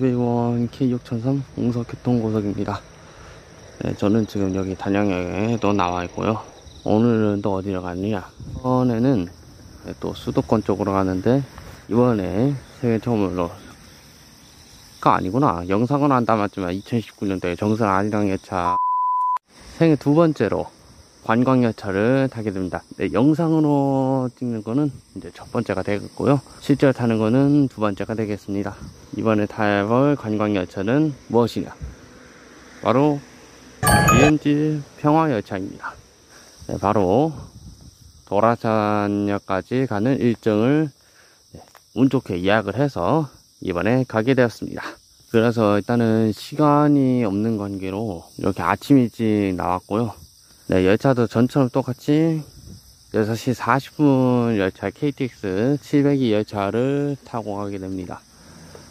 타베이원 K6003 웅석교통고속입니다. 네, 저는 지금 여기 단양역에도 나와 있고요. 오늘은 또 어디로 갔느냐? 이번에는 네, 또 수도권 쪽으로 가는데 이번에 세계 처음으로 가 아니구나. 영상은 안 담았지만 2019년도에 정선 아리랑 열차 생애 두 번째로 관광열차를 타게 됩니다. 네, 영상으로 찍는 거는 이제 첫 번째가 되겠고요. 실제로 타는 거는 두 번째가 되겠습니다. 이번에 탈 관광열차는 무엇이냐? 바로 BMG 평화열차입니다. 네, 바로 도라산역까지 가는 일정을 네, 운 좋게 예약을 해서 이번에 가게 되었습니다. 그래서 일단은 시간이 없는 관계로 이렇게 아침 일찍 나왔고요. 네, 열차도 전처럼 똑같이 6시 40분 열차 KTX 702 열차를 타고 가게 됩니다.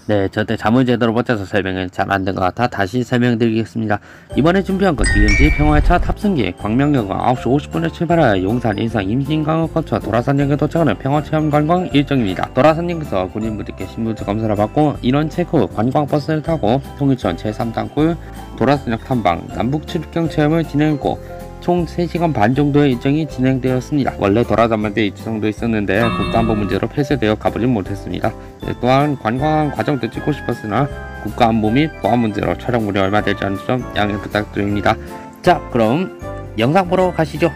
네, 저때 잠을 제대로 못 자서 설명을 잘안 된 것 같아 다시 설명드리겠습니다. 이번에 준비한 건 DMZ 평화열차 탑승기 광명역은 9시 50분에 출발하여 용산, 인상, 임신강을 거쳐 도라산역에 도착하는 평화체험 관광 일정입니다. 도라산역에서 군인분들께 신분증 검사를 받고 인원 체크 후 관광버스를 타고 통일천 제3단골 도라산역 탐방 남북 출입경 체험을 진행했고 총 3시간 반 정도의 일정이 진행되었습니다. 원래 돌아다만 때 일정도 있었는데 국가안보 문제로 폐쇄되어 가보진 못했습니다. 네, 또한 관광 과정도 찍고 싶었으나 국가안보 및 보안 문제로 촬영 물이 얼마 되지 않은 점 양해 부탁드립니다. 자 그럼 영상 보러 가시죠.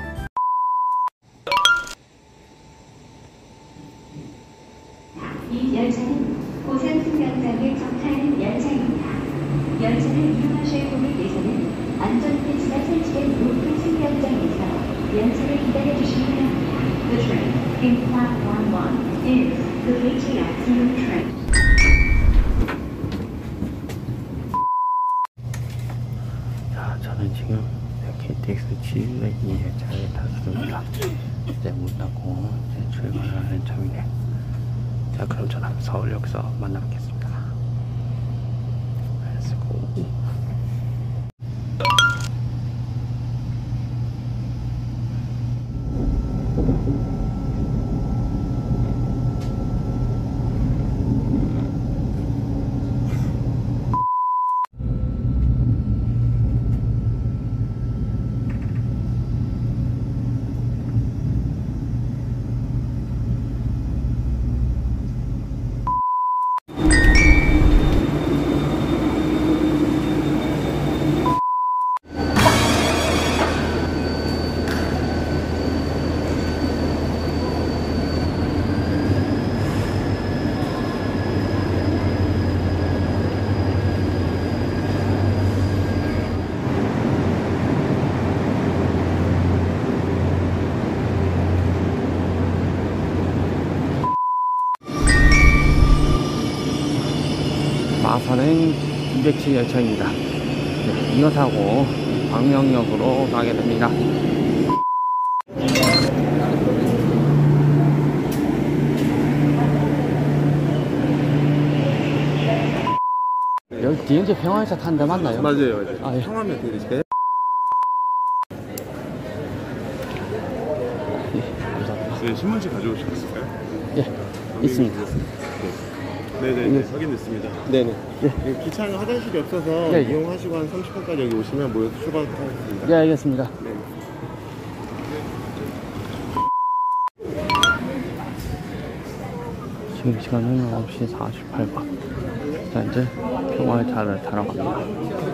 이 열차는 고산승강장을 접하는 열차입니다. 열차를 이용하실 고객께서는 안전패치가 설치된 높은 승강장에서 열차를 기다려주시기 바랍니다. The train in platform 1 is the noon train. 자, 저는 지금 KTX G202 열차를 탔습니다. 이제 문 닫고 이제 출발하는 참이네. 자, 그럼 저는 서울역에서 만나뵙겠습니다. Let's go. 마산행 207 열차입니다. 네, 이거 타고 광명역으로 가게 됩니다. 여기 DMZ 평화열차 타는 데 맞나요? 맞아요, 맞아요. 아, 예. 성함이 어떻게 되실까요? 감사합니다. 네, 신문지 가져오셨을까요? 예, 있습니다. 네네, 네, 확인됐습니다. 네네. 예, 네, 기차는 화장실이 없어서 네, 예. 이용하시고 한 30분까지 여기 오시면 모여서 출발하겠습니다. 예, 알겠습니다. 네. 지금 시간은 9시 48분. 자, 이제 평화열차를 타러 갑니다.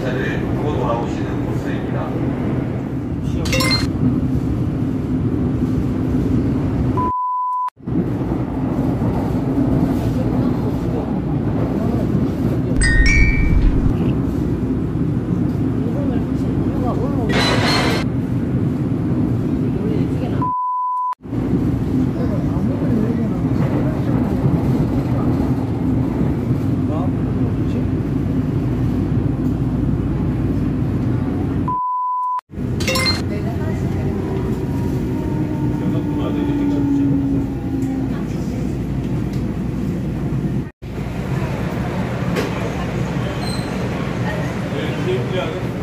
열차를 타고 돌아오시는 코스입니다.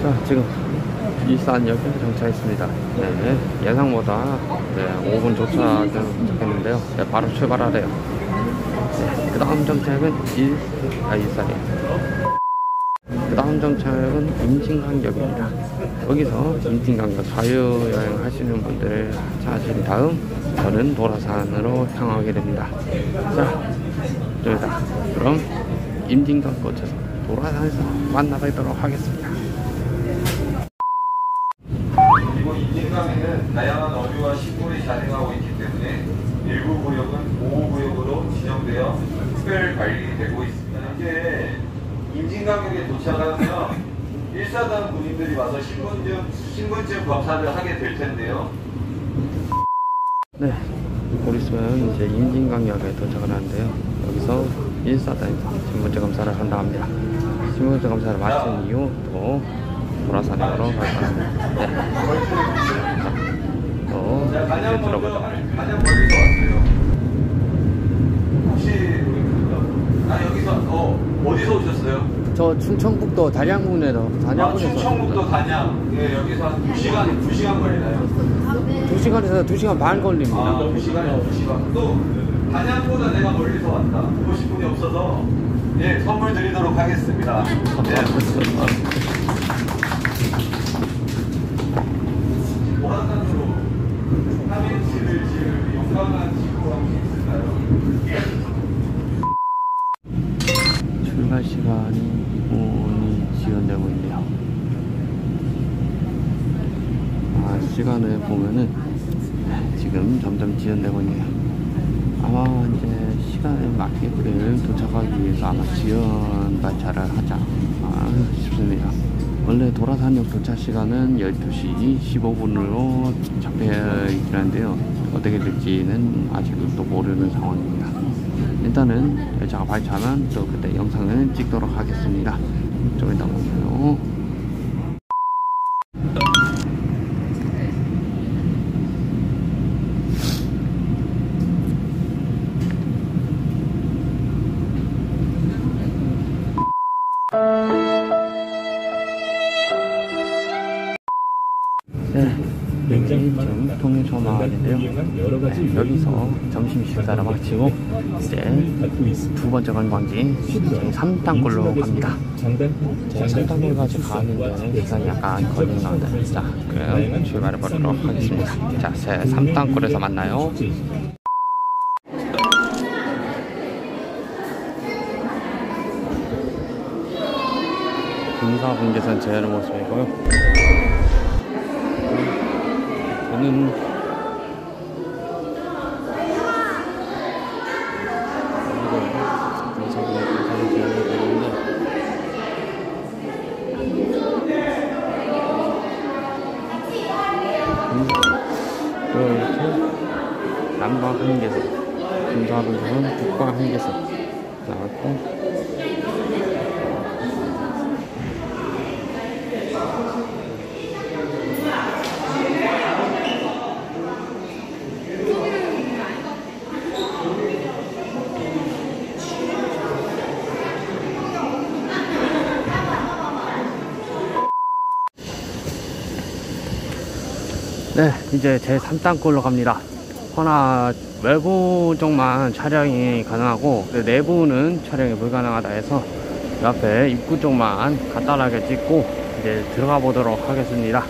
자, 지금 일산역에 정차했습니다. 네, 예상보다 네, 5분 조차 도착했는데요. 네, 바로 출발하래요. 네, 그 다음 정착은 일, 아, 일산이에요. 그 다음 정착은 임진강역입니다. 여기서 임진강역 자유여행 하시는 분들 하신 다음 저는 도라산으로 향하게 됩니다. 자, 저기다. 그럼 임진강 거쳐서 도라산에서 만나뵙도록 하겠습니다. 그리고 임진강에는 다양한 어류와 식물이 자생하고 있기 때문에 일부 구역은 보호구역으로 지정되어 특별 관리되고 있습니다. 이제 임진강역에 도착하면 일사단 군인들이 와서 신분증, 신분증 검사를 하게 될 텐데요. 네, 곧 있으면 이제 임진강역에 도착을 하는데요. 여기서 1사단에서 신분증 검사를 한다 합니다. 신분증 검사를 마친 이후 또 도라산역으로 갈 겁니다. 네. 자, 또 자, 이제 들어보도록 가장 멀리서 왔어요. 혹시, 아, 여기서, 어, 어디서 오셨어요? 저 충청북도 단양군에서 아, 충청북도 단양. 예, 여기서 한 2시간, 2시간 걸리나요? 2시간에서 2시간 반 걸립니다. 아, 2시간이요, 2시간. 또, 단양보다 내가 멀리서 왔다. 보고 싶은 분이 없어서, 예, 선물 드리도록 하겠습니다. 네. 보라산으로 3인치를 지을 용감한 지구가 혹시 있을까요? 출발 시간이 2분이 지연되고 있네요. 아, 시간을 보면은 지금 점점 지연되고 있네요. 아마 이제 시간에 맞게끔 도착하기 위해서 아마 지연 발차를 하지 않나 싶습니다. 원래 도라산역 도착 시간은 12시 15분으로 잡혀 있긴 한데요. 어떻게 될지는 아직은 또 모르는 상황입니다. 일단은 열차가 발차면 또 그때 영상을 찍도록 하겠습니다. 좀 이따 보세요. 통일초 마을인데요. 네, 여기서 점심 식사를 마치고 이제 두 번째 관광지 제 3단골로 갑니다. 제 3단골까지 가는데 시간이 약간 걸리는 가운데 자, 그럼 출발해 보도록 하겠습니다. 자, 제 3단골에서 만나요. 군사분계선 제외하는 모습이고요. 저는 이렇게 남방 한계선, 군사분계선, 북방 한계선 나왔고 네, 이제 제 3단골로 갑니다. 허나 외부 쪽만 촬영이 가능하고 그 내부는 촬영이 불가능하다 해서 옆에 입구 쪽만 간단하게 찍고 이제 들어가 보도록 하겠습니다.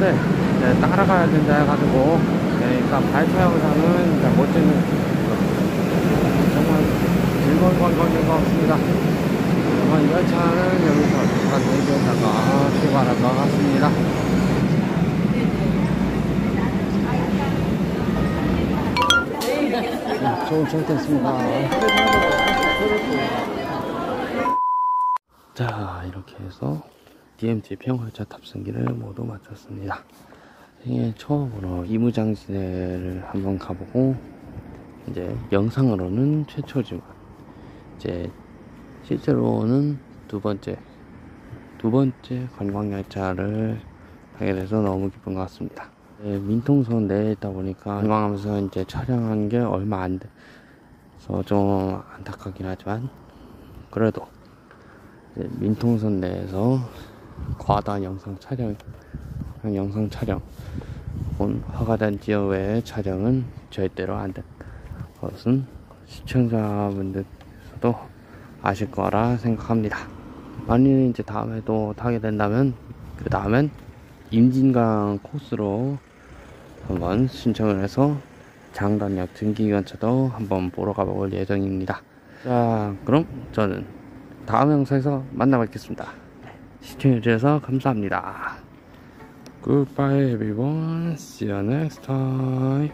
싶었는데 네, 따라가야 된다 해가지고 네, 일단 발차 영상은 일단 못 찍는 정말 즐거운 관광인 것 같습니다. 정말 열차는 여기서 잠깐 내려다가 출발할 것 같습니다. 네, 좋은 잘 됐습니다. 자 이렇게 해서 DMZ 평화차 탑승기를 모두 마쳤습니다. 생애 처음으로 이무장시대를 한번 가보고 이제 영상으로는 최초지만 이제 실제로는 두 번째 두 번째 관광열차를 타게 돼서 너무 기쁜 것 같습니다. 네, 민통선 내에 있다 보니까 관광하면서 이제 촬영한 게 얼마 안 돼서 좀 안타깝긴 하지만 그래도 민통선 내에서 과다한 영상 촬영, 영상 촬영, 혹은 허가된 지역 외의 촬영은 절대로 안된 것은 시청자분들께서도 아실 거라 생각합니다. 만일 이제 다음에도 타게 된다면 그 다음엔 임진강 코스로 한번 신청을 해서 장단역 등기관차도 한번 보러 가볼 예정입니다. 자, 그럼 저는 다음 영상에서 만나 뵙겠습니다. 시청해주셔서 감사합니다. Goodbye everyone. See you next time.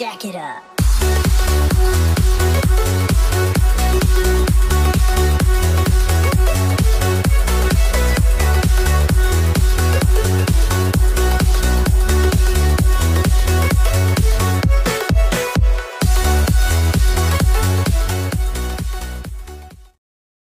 Jack it up.